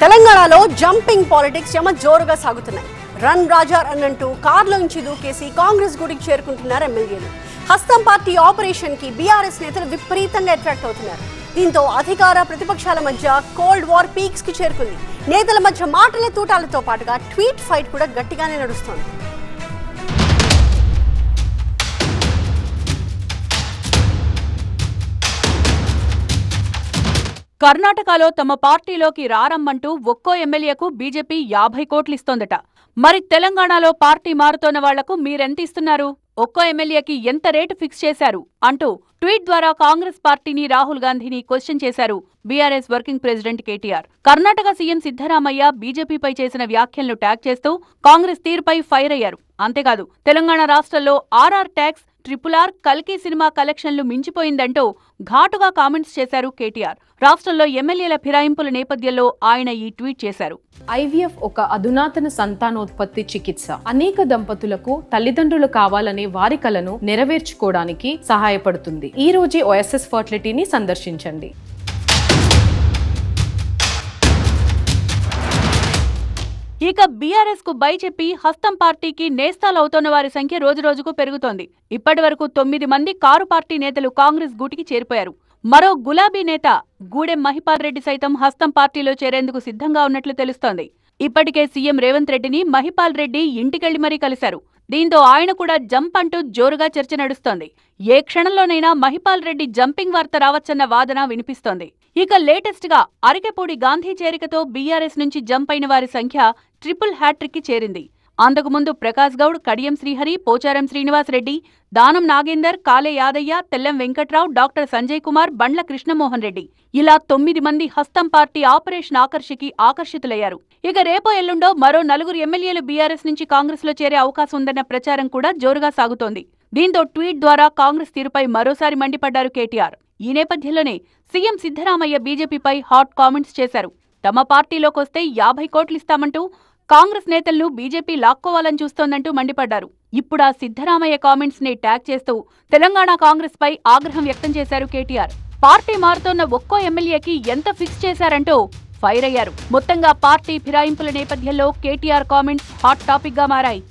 తెలంగాణలో jumping politics యమ జోరుగా సాగుతున్నాయి. రన్ రాజా రన్ అంటూ కార్లోంచి దూకేసి కాంగ్రెస్ గుడికి చేరుకుంటున్నారు ఎమ్మెల్యేలు. హస్తం పార్టీ ఆపరేషన్కి బీఆర్ఎస్ నేతలు విపరీతంగా అట్రాక్ట్ అవుతున్నారు. దీంతో అధికార ప్రతిపక్షాల మధ్య కోల్డ్ వార్ పీక్స్కి చేరుకుంది. నేతల మధ్య మాటల తూటాలతో పాటుగా ట్వీట్ ఫైట్ కూడా గట్టిగానే నడుస్తోంది. కర్ణాటకలో తమ పార్టీలోకి రారమ్మంటూ ఒక్కో ఎమ్మెల్యేకు బీజేపీ యాభై కోట్లిస్తోందట. మరి తెలంగాణలో పార్టీ మారుతోన్న వాళ్ళకు మీరెంతిస్తున్నారు ఒక్కో ఎమ్మెల్యేకి ఎంత రేటు ఫిక్స్ చేశారు? అంటూ ట్వీట్ ద్వారా కాంగ్రెస్ పార్టీని రాహుల్ గాంధీని క్వశ్చన్ చేశారు BRS working president KTR. Karnataka CM Siddaramaiah బీజేపీపై చేసిన వ్యాఖ్యలను ట్యాగ్ చేస్తూ కాంగ్రెస్ తీరుపై ఫైర్ అయ్యారు. అంతేకాదు తెలంగాణ రాష్ట్రంలో ఆర్ఆర్ ట్యాక్స్ ట్రిపుల్ ఆర్ కల్కి సినిమా కలెక్షన్లు మించిపోయిందంటూ ఘాటుగా కామెంట్స్ చేశారు కేటీఆర్. రాష్ట్రంలో ఎమ్మెల్యేల ఫిరాయింపుల నేపథ్యంలో ఆయన ఈ ట్వీట్ చేశారు. ఐవీఎఫ్ ఒక అధునాతన సంతానోత్పత్తి చికిత్స. అనేక దంపతులకు తల్లిదండ్రులు కావాలనే వారి కలను నెరవేర్చుకోవడానికి సహాయపడుతుంది. ఈ రోజే ఓఎస్ఎస్ ఫర్టిలిటీని సందర్శించండి. ఇక బీఆర్ఎస్కు బై చెప్పి హస్తం పార్టీకి నేస్తాలవుతోన్న వారి సంఖ్య రోజురోజుకు పెరుగుతోంది. ఇప్పటి వరకు తొమ్మిది మంది కారు పార్టీ నేతలు కాంగ్రెస్ గూటికి చేరిపోయారు. మరో గులాబీ నేత గూడెం మహిపాల్ రెడ్డి సైతం హస్తం పార్టీలో చేరేందుకు సిద్ధంగా ఉన్నట్లు తెలుస్తోంది. ఇప్పటికే సీఎం రేవంత్ రెడ్డిని మహిపాల్ రెడ్డి ఇంటికెళ్ళి మరీ కలిశారు. దీంతో ఆయన కూడా జంప్ అంటూ జోరుగా చర్చ నడుస్తోంది. ఏ క్షణంలోనైనా మహిపాల్ రెడ్డి జంపింగ్ వార్త రావచ్చన్న వాదన వినిపిస్తోంది. ఇక లేటెస్ట్గా అరకెపూడి గాంధీ చేరికతో బీఆర్ఎస్ నుంచి జంప్ అయిన వారి సంఖ్య ట్రిపుల్ హ్యాట్రిక్కి చేరింది. అంతకుముందు ప్రకాష్ గౌడ్ కడియం శ్రీహరి పోచారం శ్రీనివాస్ రెడ్డి దానం నాగేందర్ కాలే యాదయ్య తెల్లం వెంకట్రావు డాక్టర్ సంజయ్ కుమార్ బండ్ల కృష్ణమోహన్ రెడ్డి. ఇలా తొమ్మిది మంది హస్తం పార్టీ ఆపరేషన్ ఆకర్షికి ఆకర్షితులయ్యారు. ఇక రేపో ఎల్లుండో మరో నలుగురు ఎమ్మెల్యేలు బీఆర్ఎస్ నుంచి కాంగ్రెస్లో చేరే అవకాశం ఉందన్న ప్రచారం కూడా జోరుగా సాగుతోంది. దీంతో ట్వీట్ ద్వారా కాంగ్రెస్ తీరుపై మరోసారి మండిపడ్డారు కేటీఆర్. ఈ నేపథ్యంలోనే సీఎం సిద్ధరామయ్య బీజేపీపై హాట్ కామెంట్స్ చేశారు. తమ పార్టీలోకొస్తే యాభై కోట్లిస్తామంటూ కాంగ్రెస్ నేతలను బీజేపీ లాక్కోవాలని చూస్తోందంటూ మండిపడ్డారు. ఇప్పుడు ఆ సిద్ధరామయ్య కామెంట్స్ని ట్యాగ్ చేస్తూ తెలంగాణ కాంగ్రెస్ పై ఆగ్రహం వ్యక్తం చేశారు కేటీఆర్. పార్టీ మారుతోన్న ఒక్కో ఎమ్మెల్యేకి ఎంత ఫిక్స్ చేశారంటూ ఫైర్ అయ్యారు. మొత్తంగా పార్టీ ఫిరాయింపుల నేపథ్యంలో కేటీఆర్ కామెంట్స్ హాట్ టాపిక్గా మారాయి.